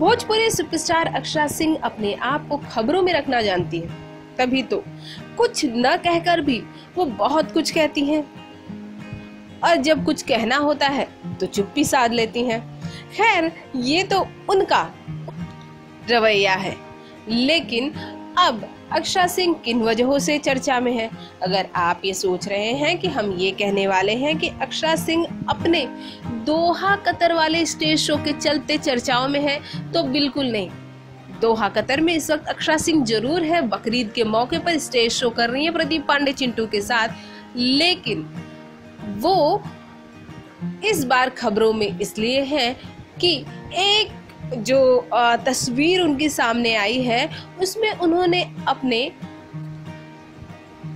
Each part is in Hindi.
जितने सुपरस्टार अक्षरा सिंह अपने आप को खबरों में रखना जानती है। तभी तो कुछ न कहकर भी वो बहुत कुछ कहती हैं। और जब कुछ कहना होता है तो चुप्पी साध लेती हैं। खैर, ये तो उनका रवैया है। लेकिन अब अक्षरा सिंह किन वजहों से चर्चा में है? अगर आप ये सोच रहे हैं कि हम ये कहने वाले हैं कि अक्षरा सिंह अपने दोहा कतर वाले स्टेज शो के चलते चर्चाओं में है तो बिल्कुल नहीं। दोहा कतर में इस वक्त अक्षरा सिंह ज़रूर है, बकरीद के मौके पर स्टेज शो कर रही है प्रदीप पांडे चिंटू के साथ। लेकिन वो इस बार खबरों में इसलिए है कि एक जो तस्वीर उनके सामने आई है, उसमें उन्होंने अपने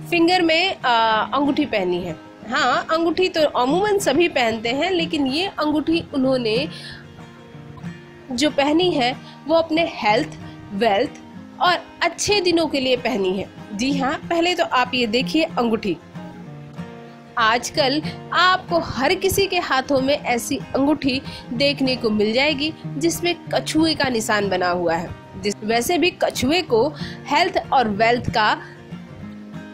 फिंगर में अंगूठी पहनी है। हाँ अंगूठी तो अमूमन सभी पहनते हैं, लेकिन ये अंगूठी उन्होंने जो पहनी है, वो अपने हेल्थ वेल्थ और अच्छे दिनों के लिए पहनी है। जी हाँ पहले तो आप ये देखिए अंगूठी। आजकल आपको हर किसी के हाथों में ऐसी अंगूठी देखने को मिल जाएगी, जिसमें कछुए का निशान बना हुआ है। जिस, वैसे भी कछुए को हेल्थ और वेल्थ का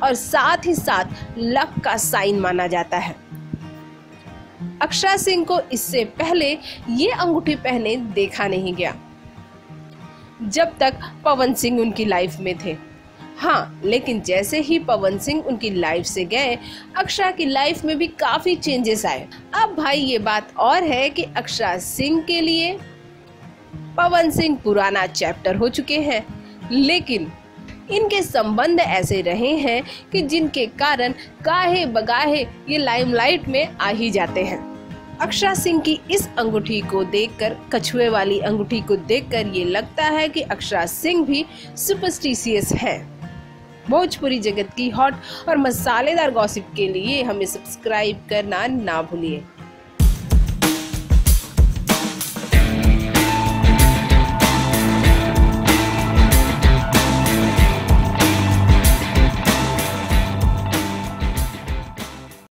और साथ ही साथ लक का साइन माना जाता है। अक्षरा सिंह को इससे पहले ये अंगूठी पहने देखा नहीं गया, जब तक पवन सिंह उनकी लाइफ में थे। हाँ लेकिन जैसे ही पवन सिंह उनकी लाइफ से गए, अक्षरा की लाइफ में भी काफ़ी चेंजेस आए। अब भाई, ये बात और है कि अक्षरा सिंह के लिए पवन सिंह पुराना चैप्टर हो चुके हैं। लेकिन इनके संबंध ऐसे रहे हैं कि जिनके कारण काहे बगाहे ये लाइमलाइट में आ ही जाते हैं। अक्षरा सिंह की इस अंगूठी को देखकर, कछुए वाली अंगूठी को देखकर ये लगता है कि अक्षरा सिंह भी सुपरस्टिशियस है। भोजपुरी जगत की हॉट और मसालेदार गॉसिप के लिए हमें सब्सक्राइब करना ना भूलिए।